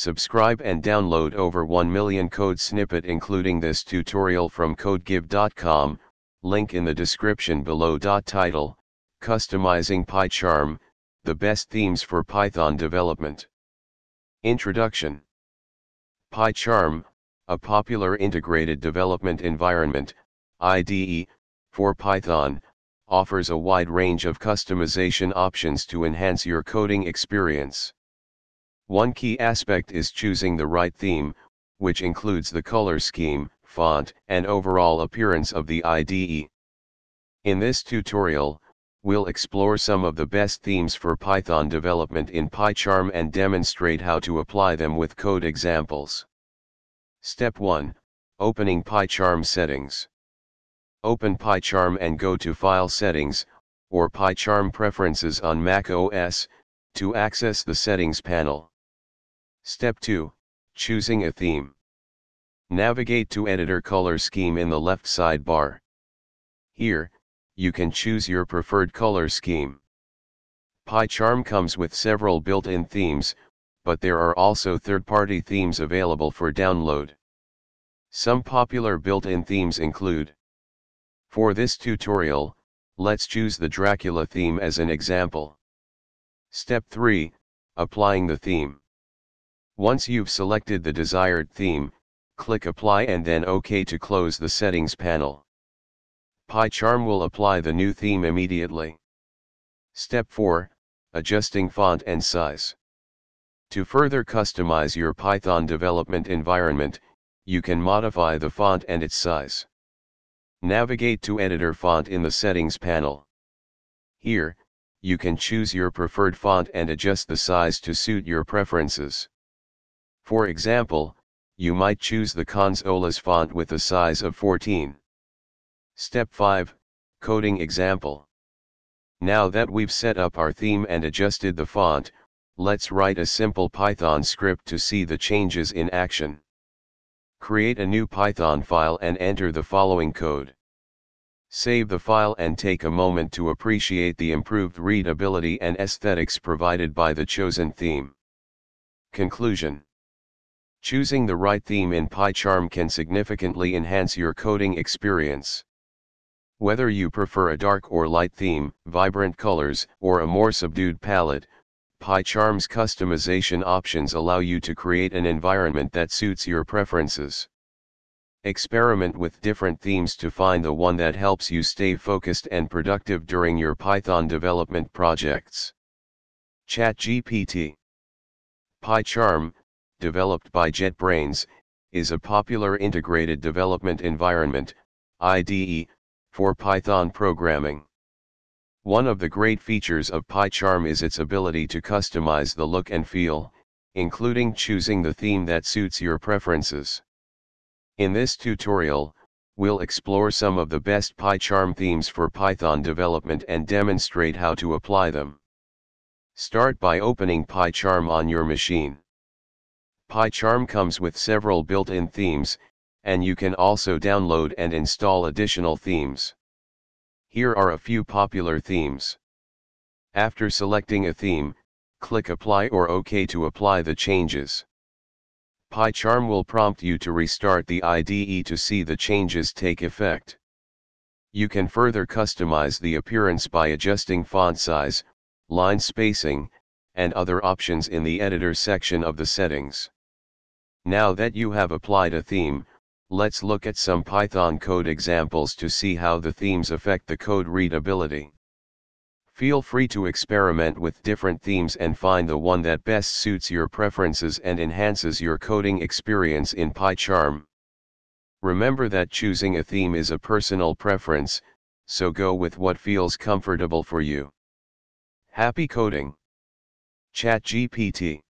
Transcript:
Subscribe and download over 1 million code snippet including this tutorial from codegive.com, link in the description below. Title, Customizing PyCharm, the best themes for Python development. Introduction PyCharm, a popular integrated development environment, IDE, for Python, offers a wide range of customization options to enhance your coding experience. One key aspect is choosing the right theme, which includes the color scheme, font, and overall appearance of the IDE. In this tutorial, we'll explore some of the best themes for Python development in PyCharm and demonstrate how to apply them with code examples. Step 1, Opening PyCharm Settings. Open PyCharm and go to File Settings, or PyCharm Preferences on Mac OS, to access the Settings panel. Step 2, Choosing a theme. Navigate to Editor Color Scheme in the left sidebar. Here, you can choose your preferred color scheme. PyCharm comes with several built-in themes, but there are also third-party themes available for download. Some popular built-in themes include For this tutorial, let's choose the Dracula theme as an example. Step 3, Applying the theme. Once you've selected the desired theme, click Apply and then OK to close the Settings panel. PyCharm will apply the new theme immediately. Step 4, Adjusting font and size. To further customize your Python development environment, you can modify the font and its size. Navigate to Editor Font in the Settings panel. Here, you can choose your preferred font and adjust the size to suit your preferences. For example, you might choose the Consolas font with a size of 14. Step 5, Coding Example. Now that we've set up our theme and adjusted the font, let's write a simple Python script to see the changes in action. Create a new Python file and enter the following code. Save the file and take a moment to appreciate the improved readability and aesthetics provided by the chosen theme. Conclusion Choosing the right theme in PyCharm can significantly enhance your coding experience. Whether you prefer a dark or light theme, vibrant colors, or a more subdued palette, PyCharm's customization options allow you to create an environment that suits your preferences. Experiment with different themes to find the one that helps you stay focused and productive during your Python development projects. ChatGPT PyCharm, developed by JetBrains, is a popular integrated development environment, IDE, for Python programming. One of the great features of PyCharm is its ability to customize the look and feel, including choosing the theme that suits your preferences. In this tutorial, we'll explore some of the best PyCharm themes for Python development and demonstrate how to apply them. Start by opening PyCharm on your machine. PyCharm comes with several built-in themes, and you can also download and install additional themes. Here are a few popular themes. After selecting a theme, click Apply or OK to apply the changes. PyCharm will prompt you to restart the IDE to see the changes take effect. You can further customize the appearance by adjusting font size, line spacing, and other options in the editor section of the settings. Now that you have applied a theme, let's look at some Python code examples to see how the themes affect the code readability. Feel free to experiment with different themes and find the one that best suits your preferences and enhances your coding experience in PyCharm. Remember that choosing a theme is a personal preference, so go with what feels comfortable for you. Happy coding! ChatGPT